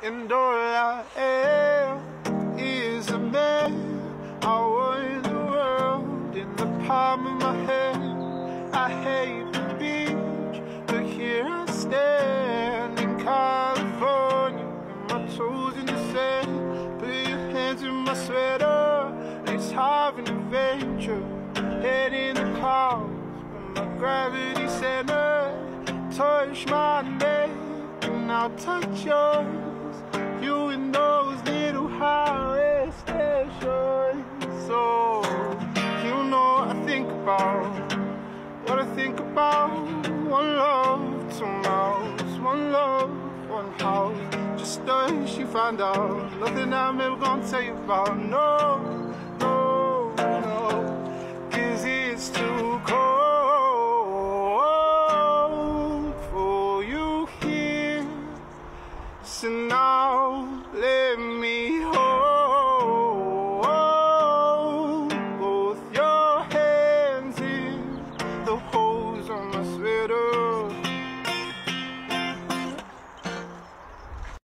And all I am is a man. I want the world in the palm of my hand. I hate the beach, but here I stand in California. My toes in the sand. Put your hands in my sweater. Let's have an adventure. Head in the clouds, but my gravity center. Touch my neck, and I'll touch yours. You in those little highway stations. So, you know I think about. What I think about. One love, two mouths. One love, one house. Just as you find out. Nothing I'm ever gonna tell you about. No, cold for